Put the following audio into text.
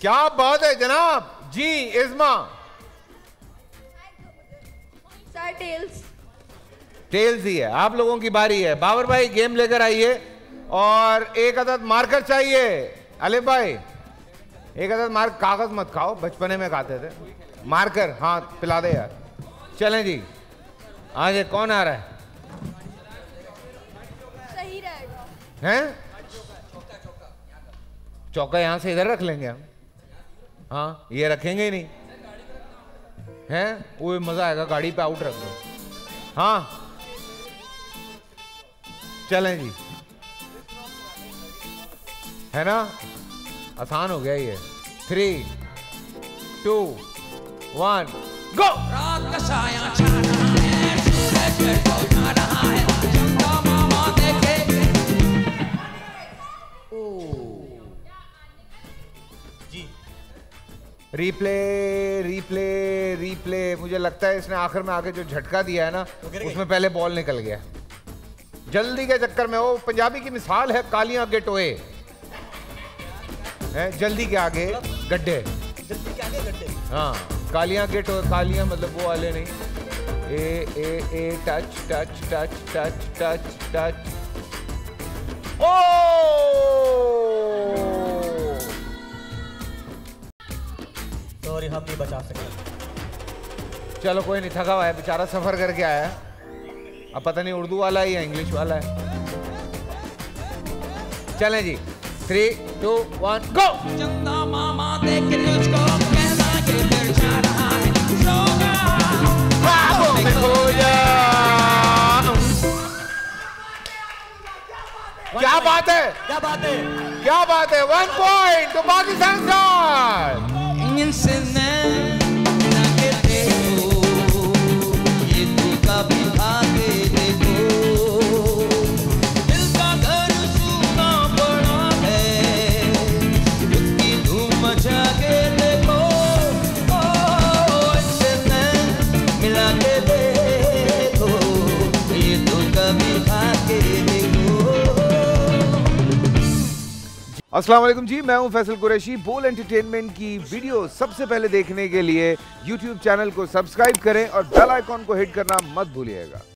क्या बात है जनाब? जी इजमा। टेल्स टेल्स ही है। आप लोगों की बारी है। बाबर भाई गेम लेकर आइए। और एक अदद मार्कर चाहिए। अलिफ भाई एक अदद मार्क कागज़ मत खाओ। बचपने में खाते थे। मार्कर हाँ पिला दे यार। चलें जी। आज कौन आ रहा है? सही रहेगा। हैं? चौका यहाँ से इधर रख लेंगे हम। हाँ? ये रखेंगे ही नहीं। हैं? वो मज़ा आएगा गाड़ी पे आउट रख दो। हाँ? चलें जी। है ना? आसान हो गया ये। थ्री टू वन गो रात का साया छा रहा है सूरज को छा रहा है। रिप्ले रिप्ले रिप्ले मुझे लगता है इसने आखिर में आके जो झटका दिया है ना उसमें पहले बॉल निकल गया। जल्दी के चक्कर में वो पंजाबी की मिसाल है कालियाँ के टोए। हैं जल्दी के आगे गड्ढे। जल्दी के आगे गड्ढे। हाँ कालियाँ के टोए कालियाँ मतलब वो वाले नहीं। ए ए ए touch touch touch touch touch touch ओ सॉरी हम नहीं बचा सके। चलो कोई नहीं थका हुआ है बेचारा सफ़र करके आया है। अब पता नहीं उर्दू वाला है या इंग्लिश वाला है। चलें जी थ्री टू वन गो चंदा मामा देखे तुझको कहना के दिल छा रहा है सोगा क्या बात है? क्या बात है? क्या बात है? One point two Pakistan Comience now. वालेकुम जी, मैं हूँ फैसल कुरैशी। बोल एंटरटेनमेंट की वीडियो सबसे पहले देखने के लिए यूट्यूब चैनल को सब्सक्राइब करें और बेल आइकॉन को हिट करना मत भूलिएगा।